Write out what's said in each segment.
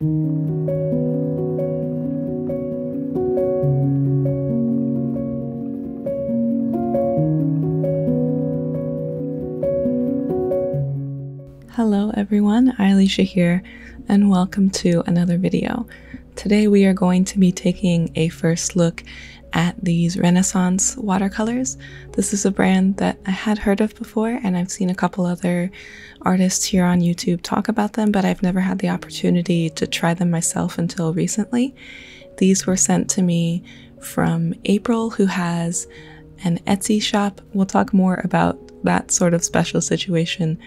Hello everyone, Ailisha here, and welcome to another video. Today we are going to be taking a first look at these Renesans watercolors. This is a brand that I had heard of before, and I've seen a couple other artists here on YouTube talk about them, but I've never had the opportunity to try them myself until recently. These were sent to me from April, who has an Etsy shop. We'll talk more about that sort of special situation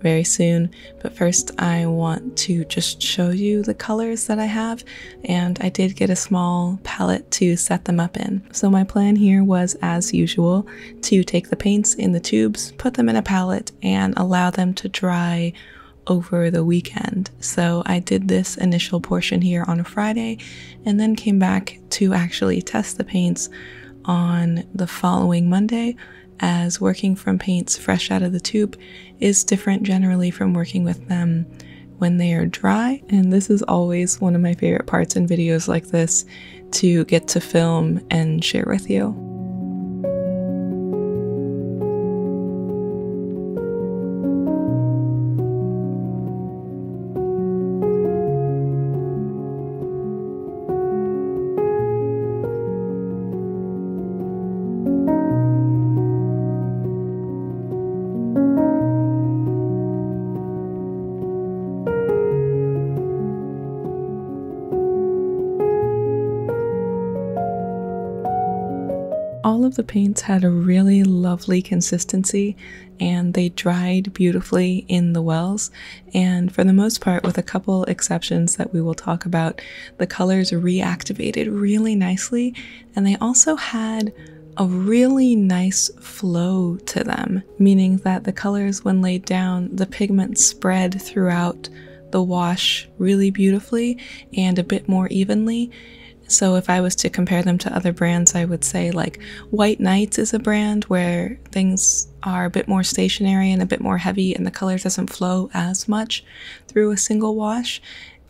very soon. But first, I want to just show you the colors that I have, and I did get a small palette to set them up in. So, my plan here was, as usual, to take the paints in the tubes, put them in a palette, and allow them to dry over the weekend. So I did this initial portion here on a Friday and then came back to actually test the paints on the following Monday as working from paints fresh out of the tube is different generally from working with them when they are dry. And this is always one of my favorite parts in videos like this to get to film and share with you. Of the paints had a really lovely consistency and they dried beautifully in the wells. And for the most part, with a couple exceptions that we will talk about, the colors reactivated really nicely. And they also had a really nice flow to them, meaning that the colors, when laid down, the pigment spread throughout the wash really beautifully and a bit more evenly. So if I was to compare them to other brands, I would say like White Nights is a brand where things are a bit more stationary and a bit more heavy and the color doesn't flow as much through a single wash.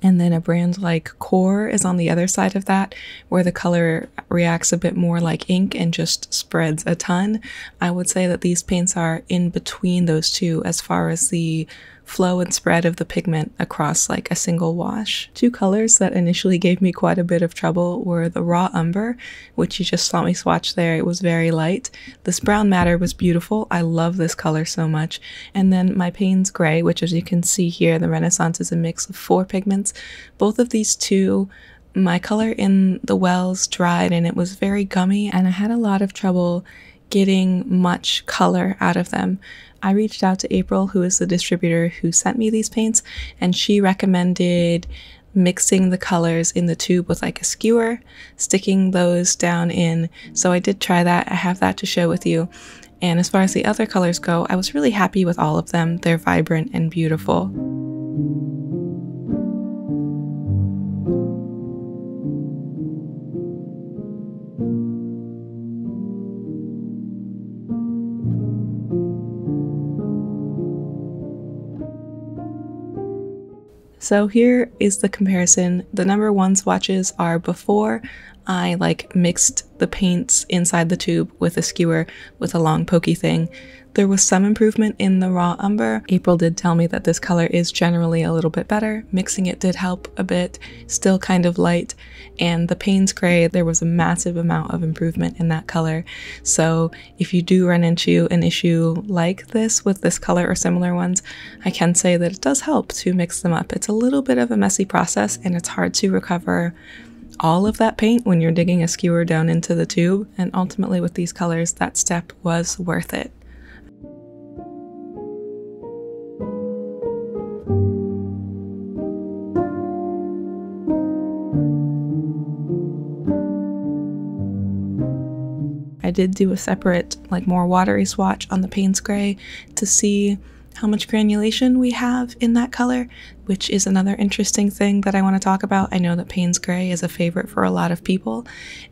And then a brand like QoR is on the other side of that, where the color reacts a bit more like ink and just spreads a ton. I would say that these paints are in between those two as far as the flow and spread of the pigment across like a single wash. Two colors that initially gave me quite a bit of trouble were the raw umber, which you just saw me swatch there. It was very light. This brown madder was beautiful. I love this color so much. And then my Payne's gray, which as you can see here, the Renesans is a mix of four pigments. Both of these two my color in the wells dried and it was very gummy and I had a lot of trouble getting much color out of them. I reached out to April, who is the distributor who sent me these paints, and she recommended mixing the colors in the tube with like a skewer, sticking those down in. So I did try that. I have that to show with you. And as far as the other colors go, I was really happy with all of them. They're vibrant and beautiful. So here is the comparison. The number one swatches are before I like mixed the paints inside the tube with a skewer with a long pokey thing. There was some improvement in the raw umber. April did tell me that this color is generally a little bit better. Mixing it did help a bit, still kind of light. And the Payne's Gray, there was a massive amount of improvement in that color. So if you do run into an issue like this with this color or similar ones, I can say that it does help to mix them up. It's a little bit of a messy process and it's hard to recover all of that paint when you're digging a skewer down into the tube. And ultimately with these colors, that step was worth it. I did do a separate, like more watery swatch on the Payne's Gray to see how much granulation we have in that color. Which is another interesting thing that I want to talk about. I know that Payne's Gray is a favorite for a lot of people,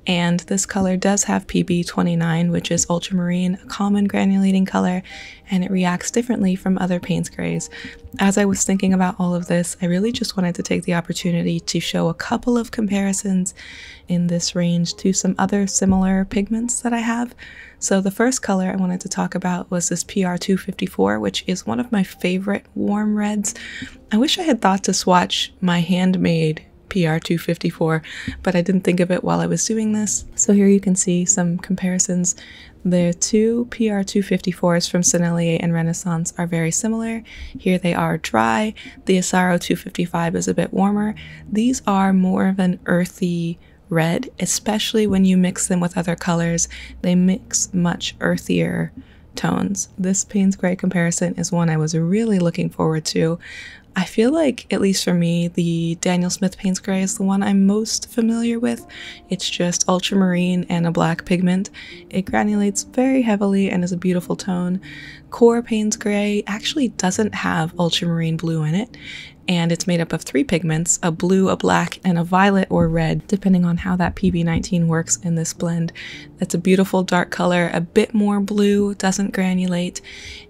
and this color does have PB29, which is ultramarine, a common granulating color, and it reacts differently from other Payne's Grays. As I was thinking about all of this, I really just wanted to take the opportunity to show a couple of comparisons in this range to some other similar pigments that I have. So the first color I wanted to talk about was this PR254, which is one of my favorite warm reds. I wish I had thought to swatch my handmade PR254, but I didn't think of it while I was doing this. So here you can see some comparisons. The two PR254s from Sennelier and Renesans are very similar. Here they are dry. The Asaro 255 is a bit warmer. These are more of an earthy red, especially when you mix them with other colors. They mix much earthier tones. This Payne's Gray comparison is one I was really looking forward to. I feel like, at least for me, the Daniel Smith Payne's Gray is the one I'm most familiar with. It's just ultramarine and a black pigment. It granulates very heavily and is a beautiful tone. QoR Payne's Gray actually doesn't have ultramarine blue in it and it's made up of three pigments a blue, a black, and a violet or red, depending on how that PB19 works in this blend. That's a beautiful dark color, a bit more blue, doesn't granulate.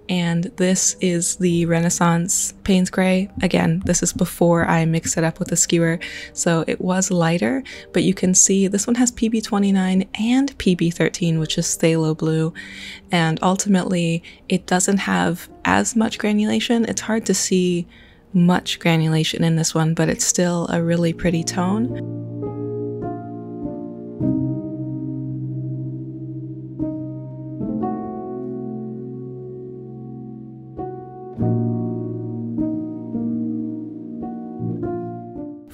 And this is the Renesans Payne's Gray. Again, this is before I mix it up with a skewer, so it was lighter, but you can see this one has PB29 and PB13, which is Phthalo blue. And ultimately, it doesn't have as much granulation. It's hard to see much granulation in this one, but it's still a really pretty tone.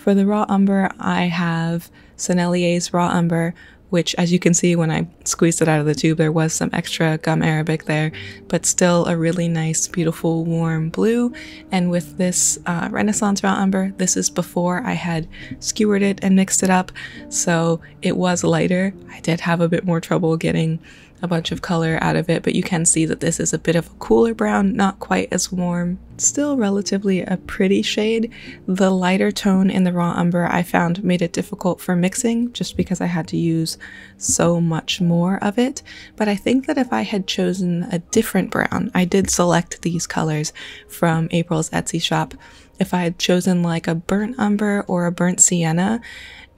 For the raw umber, I have Sennelier's raw umber, which as you can see when I squeezed it out of the tube, there was some extra gum arabic there, but still a really nice, beautiful, warm blue. And with this uh, Renesans Raw Umber, this is before I had skewered it and mixed it up, so it was lighter. I did have a bit more trouble getting a bunch of color out of it, but you can see that this is a bit of a cooler brown, not quite as warm. Still relatively a pretty shade. The lighter tone in the raw umber I found made it difficult for mixing just because I had to use so much more of it. But I think that if I had chosen a different brown, I did select these colors from April's Etsy shop. If I had chosen like a burnt umber or a burnt sienna,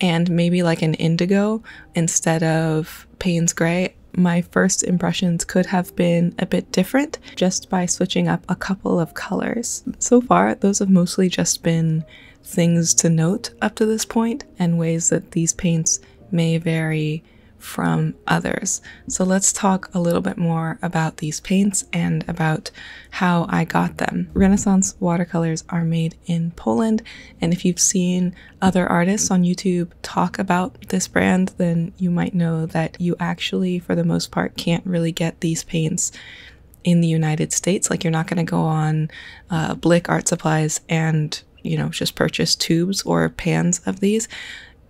and maybe like an indigo instead of Payne's Gray, my first impressions could have been a bit different just by switching up a couple of colors. So far, those have mostly just been things to note up to this point and ways that these paints may vary from others. So let's talk a little bit more about these paints and about how I got them. Renesans watercolors are made in Poland, and if you've seen other artists on YouTube talk about this brand, then you might know that you actually, for the most part, can't really get these paints in the United States. Like you're not going to go on uh, Blick Art Supplies and you know just purchase tubes or pans of these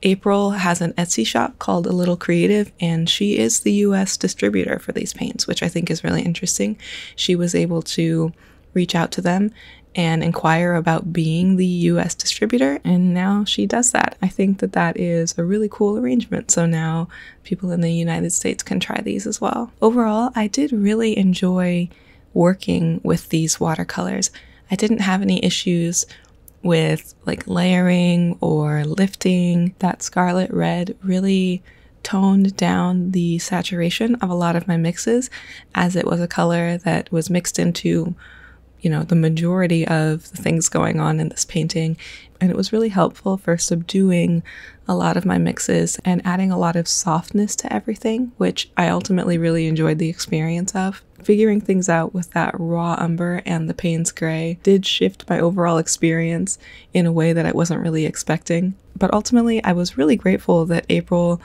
April has an Etsy shop called A Little Creative, and she is the US distributor for these paints, which I think is really interesting. She was able to reach out to them and inquire about being the US distributor, and now she does that. I think that that is a really cool arrangement. So now people in the United States can try these as well. Overall, I did really enjoy working with these watercolors. I didn't have any issues with like layering or lifting. That scarlet red really toned down the saturation of a lot of my mixes as it was a color that was mixed into you know the majority of the things going on in this painting and it was really helpful for subduing a lot of my mixes and adding a lot of softness to everything which I ultimately really enjoyed the experience of figuring things out with that raw umber and the Payne's Gray did shift my overall experience in a way that I wasn't really expecting. But ultimately, I was really grateful that April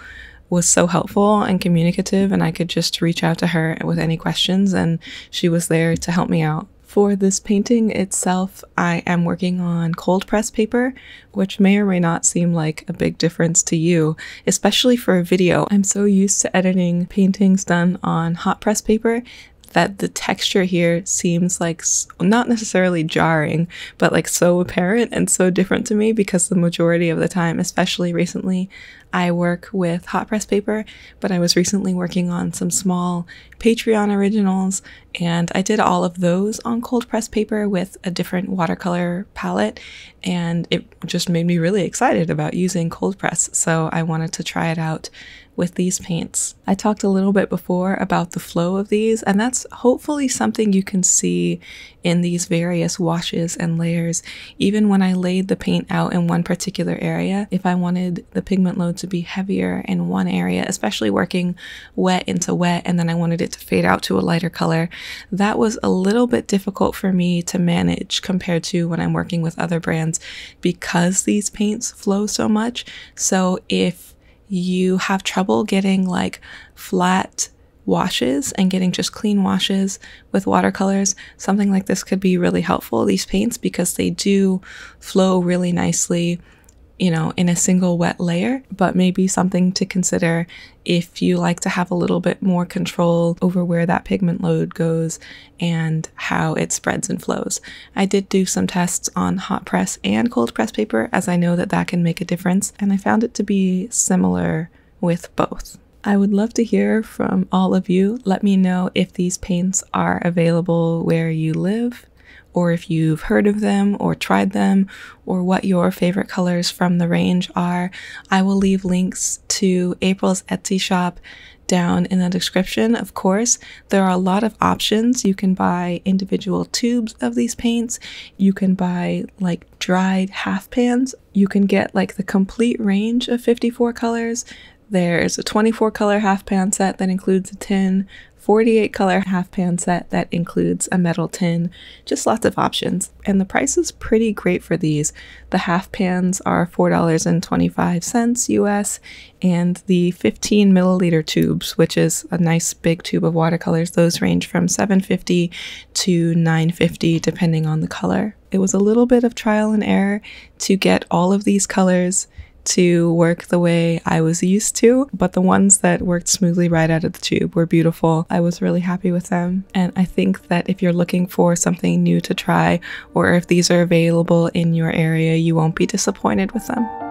was so helpful and communicative, and I could just reach out to her with any questions, and she was there to help me out. For this painting itself, I am working on cold press paper, which may or may not seem like a big difference to you, especially for a video. I'm so used to editing paintings done on hot press paper that the texture here seems like not necessarily jarring, but like so apparent and so different to me because the majority of the time, especially recently, I work with hot press paper, but I was recently working on some small Patreon originals, and I did all of those on cold press paper with a different watercolor palette, and it just made me really excited about using cold press, so I wanted to try it out with these paints. I talked a little bit before about the flow of these, and that's hopefully something you can see in these various washes and layers. Even when I laid the paint out in one particular area, if I wanted the pigment load to be heavier in one area, especially working wet into wet, and then I wanted it to fade out to a lighter color, that was a little bit difficult for me to manage compared to when I'm working with other brands because these paints flow so much. So if you have trouble getting like flat washes and getting just clean washes with watercolors, something like this could be really helpful. These paints, because they do flow really nicely you know, in a single wet layer, but maybe something to consider if you like to have a little bit more control over where that pigment load goes and how it spreads and flows. I did do some tests on hot press and cold press paper as I know that that can make a difference, and I found it to be similar with both. I would love to hear from all of you. Let me know if these paints are available where you live or if you've heard of them or tried them, or what your favorite colors from the range are. I will leave links to April's Etsy shop down in the description. Of course, there are a lot of options. You can buy individual tubes of these paints, you can buy like dried half pans, you can get like the complete range of 54 colors. There's a 24 color half pan set that includes a tin, 48 color half pan set that includes a metal tin, just lots of options. And the price is pretty great for these. The half pans are $4.25 US, and the 15 milliliter tubes, which is a nice big tube of watercolors, those range from 750 to 950 depending on the color. It was a little bit of trial and error to get all of these colors to work the way I was used to, but the ones that worked smoothly right out of the tube were beautiful. I was really happy with them. And I think that if you're looking for something new to try, or if these are available in your area, you won't be disappointed with them.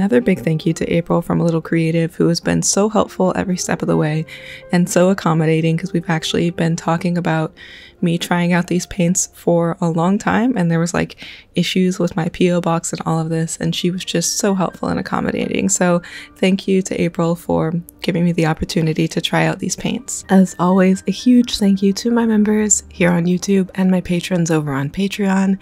Another big thank you to April from A Little Creative, who has been so helpful every step of the way and so accommodating because we've actually been talking about me trying out these paints for a long time. And there was like issues with my PO box and all of this and she was just so helpful and accommodating. So thank you to April for giving me the opportunity to try out these paints. As always, a huge thank you to my members here on YouTube and my patrons over on Patreon.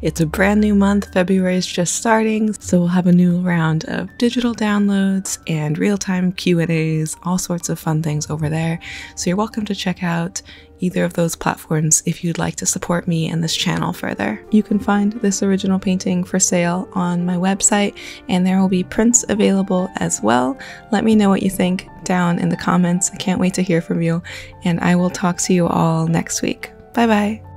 It's a brand new month. February is just starting, so we'll have a new round of digital downloads and real-time Q&As, all sorts of fun things over there. So you're welcome to check out either of those platforms if you'd like to support me and this channel further. You can find this original painting for sale on my website, and there will be prints available as well. Let me know what you think down in the comments. I can't wait to hear from you, and I will talk to you all next week. Bye bye.